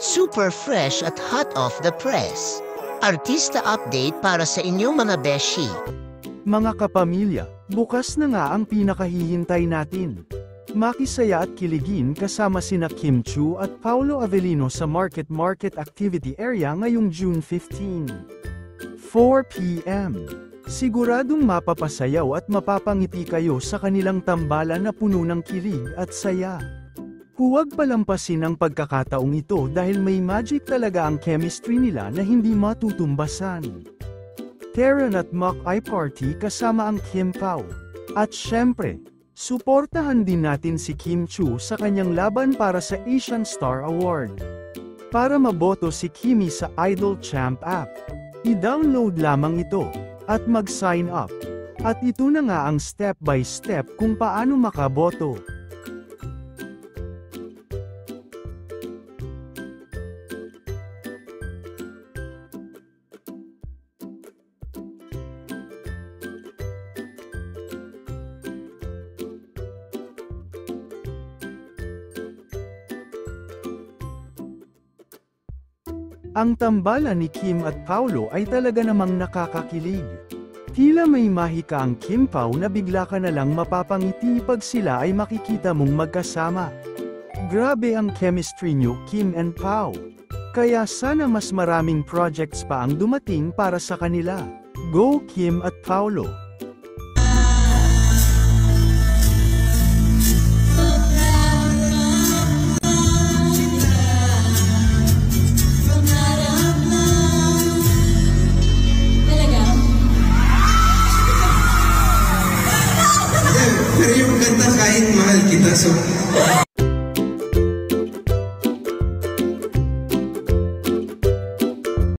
Super fresh at hot off the press. Artista update para sa inyong mga beshi. Mga kapamilya, bukas na nga ang pinakahihintay natin. Makisaya at kiligin kasama sina Kim Chu at Paulo Avellino sa Market Market Activity Area ngayong June 15. 4pm. Siguradong mapapasayaw at mapapangiti kayo sa kanilang tambalan na puno ng kilig at saya. Huwag palampasin ang pagkakataong ito dahil may magic talaga ang chemistry nila na hindi matutumbasan. Terran at Mock Eye Party kasama ang Kim Pao. At syempre, suportahan din natin si Kim Chu sa kanyang laban para sa Asian Star Award. Para maboto si Kimi sa Idol Champ app, i-download lamang ito, at mag-sign up. At ito na nga ang step by step kung paano makaboto. Ang tambalan ni Kim at Paulo ay talaga namang nakakakilig. Tila may mahika ang Kim Pao na bigla ka na lang mapapangiti pag sila ay makikita mong magkasama. Grabe ang chemistry nyo Kim and Pao. Kaya sana mas maraming projects pa ang dumating para sa kanila. Go Kim at Paulo! kahit mahal kita. So,